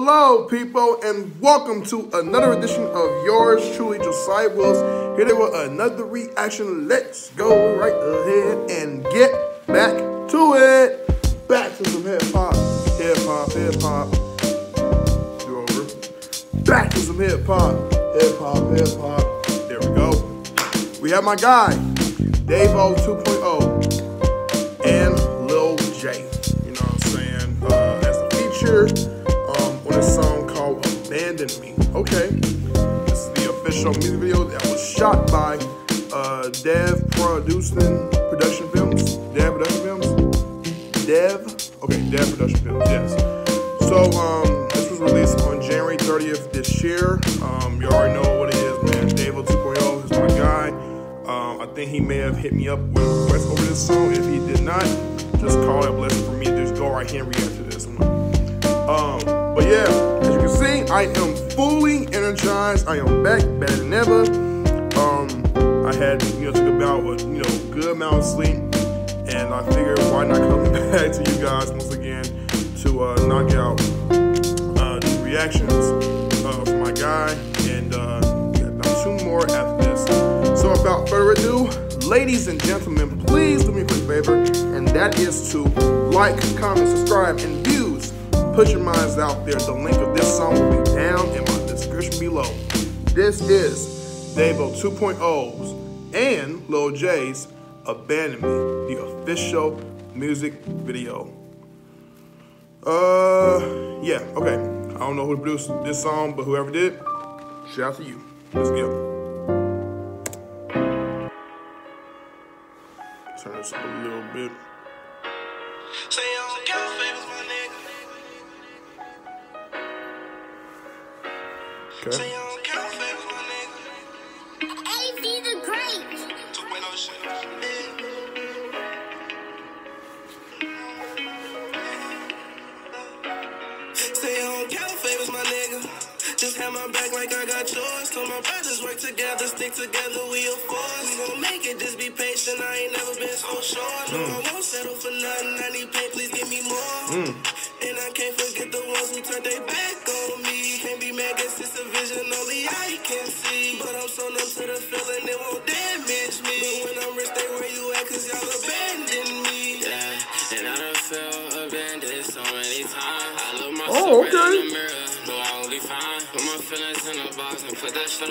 Hello, people, and welcome to another edition of yours truly, Josiah Willis. Here they with another reaction. Let's go right ahead and get back to it. Back to some hip hop, hip hop, hip hop. Do over. Back to some hip hop, hip hop, hip hop. There we go. We have my guy, Davo 2.0, and Lil Jayy. You know what I'm saying? Uh, as feature a called Me. Okay. This is the official music video that was shot by uh, Dev Producing Production Films. Dev Production Films? Dev? Okay, Dev Production Films, yes. So, um, this was released on January 30th this year. Um, you already know what it is, man. Davo 2.0 is my guy. Um, I think he may have hit me up with a request over this song. If he did not, just call it a blessing for me just go right here and react to this one. Um, but yeah, I am fully energized. I am back better than ever. Um, I had, you know, took about a, you know, good amount of sleep. And I figured why not come back to you guys once again to uh, knock out uh, the reactions uh, my guy. And uh, got two more after this. So without further ado, ladies and gentlemen, please do me a quick favor, and that is to like, comment, subscribe, and view Put your minds out there. The link of this song will be down in my description below. This is Davo 2.0's and Lil Jayy's Abandon Me, the official music video. Uh, yeah, okay. I don't know who produced this song, but whoever did, shout out to you. Let's go. Turn this up a little bit. Okay. Say the Great. Stay on Cal favors, my nigga. Just have my back like I got yours. So my brothers work together, stick together, we a force. We gon' make it, just be patient. I ain't never been so short. No, mm. I won't settle for nothing. I need pay, please give me more. Mm. And I can't forget the ones who turned their back on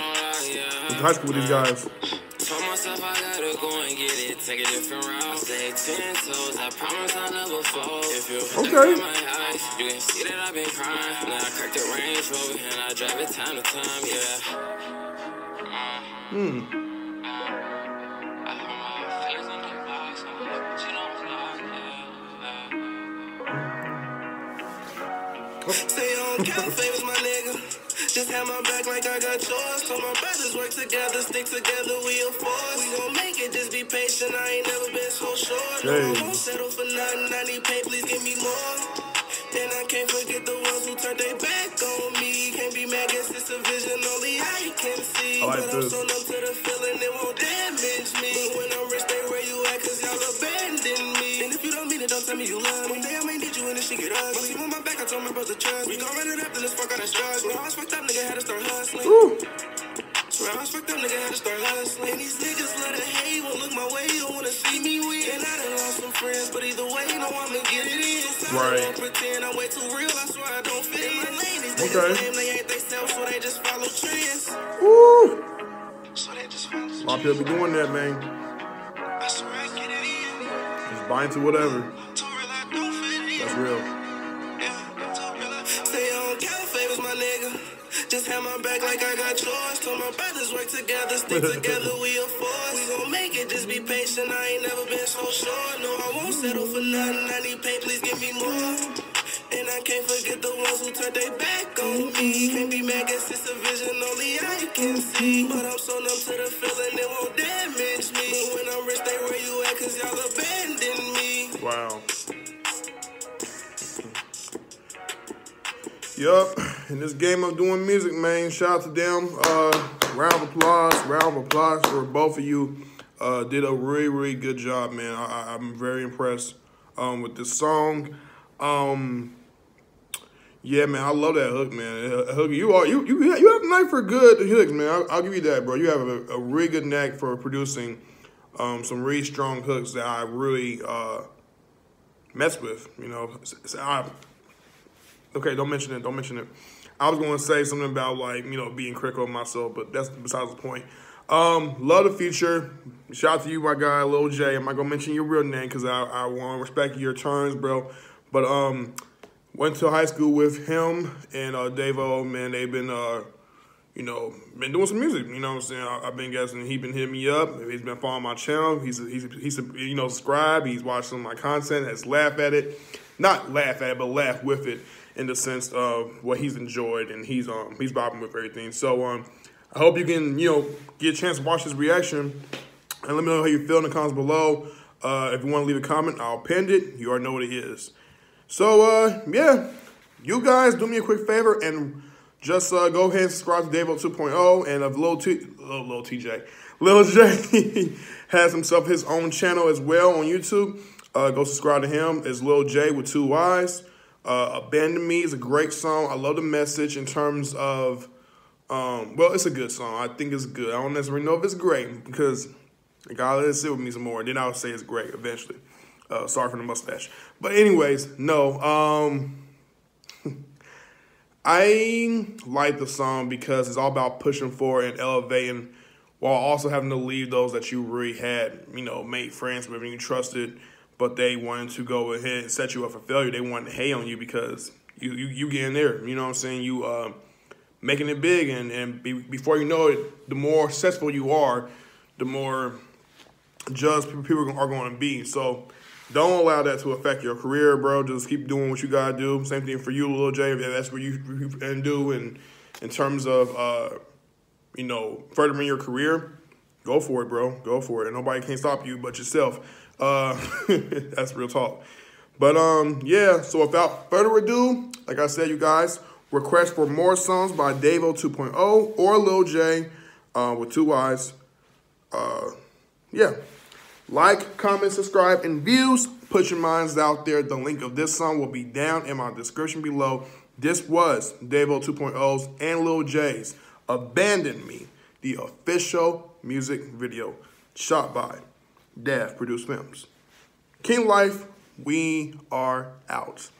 on lock, yeah. High school with these guys. Told myself I gotta go and get it, take a different route. Stay ten toes, I promise I'll never fall. If you okay. my eyes, you can see that I've been crying. Now I cracked the Range Rover and I drive it time to time, yeah. Hmm. Stay on cafe with my nigga. Just have my back like I got yours. So my brothers work together, stick together, we a force. We gon' make it, just be patient. I ain't never been so short. No, I won't settle for nothing. I need pay, please give me more. Then I can't forget the ones who turned their back on me. Can't be mad, guess it's a vision only I can see. I like but this. I'm so numb to the feeling it won't damage me. But when I'm rich, they where you at, cause y'all abandoned me. And if you don't mean it, don't tell me you love me. Day I need you and this shit get ugly. Brother trust. We gon' run it up, then let's fuck out and struggle. I was fucked up nigga had to start hustling. Ooh. Swear I was fucked up, nigga had to start hustling. These niggas love to hate, won't look my way, don't wanna see me win. And I done lost some friends, but either way, know I'ma get it in. So right. I don't pretend I'm way too real, I swear I don't fit in my lane. These niggas okay. lame, they ain't they self, so they just follow trends. Ooh. So they just follow A lot of people be doing that, man. I swear I get it in. Just buying to whatever. That's real. Just have my back like I got yours. So my brothers work together, stick together, we a force. We gon' make it, just be patient. I ain't never been so sure. No, I won't settle for nothing. I need pay, please give me more. And I can't forget the ones who turned their back on me. Can't be mad, guess it's a vision only I can see. But I'm so numb to the feeling it won't damage me. But when I'm rich, they where you at, cause y'all abandoned me. Wow. Yup, in this game of doing music, man, shout out to them. Uh, round of applause, round of applause for both of you. Uh, did a really, really good job, man. I, am very impressed um, with this song. Um, Yeah, man, I love that hook, man. Uh, Hook, you are you you you have a knack for good hooks, man. I'll, I'll give you that, bro. You have a, a really good knack for producing um, some really strong hooks that I really uh, mess with. You know, So I, okay, don't mention it. Don't mention it. I was going to say something about like you know being critical of myself, but that's besides the point. Um, love the future. Shout out to you, my guy, Lil Jayy. I'm not gonna mention your real name because I, I want to respect your terms, bro. But um, went to high school with him and uh, Davo. Man, they've been uh, you know, been doing some music. You know what I'm saying? I, have been guessing. he's been hitting me up. He's been following my channel. He's he's he's you know subscribe. He's watched some of my content. Has laughed at it, not laugh at it, but laugh with it in the sense of what he's enjoyed and he's um he's bopping with everything. So um, I hope you can you know get a chance to watch his reaction and let me know how you feel in the comments below. Uh, if you want to leave a comment, I'll pin it. You already know what it is. So uh, yeah, you guys do me a quick favor and just uh, go ahead and subscribe to Davo 2.0 and of little T, Lil, Lil TJ. Lil Jayy has himself his own channel as well on YouTube. Uh, go subscribe to him. It's Lil Jayy with two Y's. Uh, Abandon Me is a great song. I love the message in terms of, um, well, it's a good song. I think it's good. I don't necessarily know if it's great because God let it sit with me some more. And Then I'll say it's great eventually. Uh, sorry for the mustache. But anyways, no. Um, I like the song because it's all about pushing forward and elevating while also having to leave those that you really had, you know, made friends with and you trusted, but they wanted to go ahead and set you up for failure. They wanted to hate on you because you you, you there. You know what I'm saying? You uh, making it big, and, and be, before you know it, the more successful you are, the more just people are going to be. So don't allow that to affect your career, bro. Just keep doing what you gotta do. Same thing for you, Lil Jayy. If that's what you, can do, and in terms of uh, you know furthering your career, go for it, bro. Go for it. And nobody can stop you but yourself. Uh, that's real talk. But um, yeah. So without further ado, like I said, you guys, request for more songs by Davo 2.0 or Lil Jayy uh, with two Y's. Uh, yeah. Like, comment, subscribe, and views. Put your minds out there. The link of this song will be down in my description below. This was Davo 2.0's and Lil Jayy's Abandon Me, the official music video shot by Dav produce Films. King Life, we are out.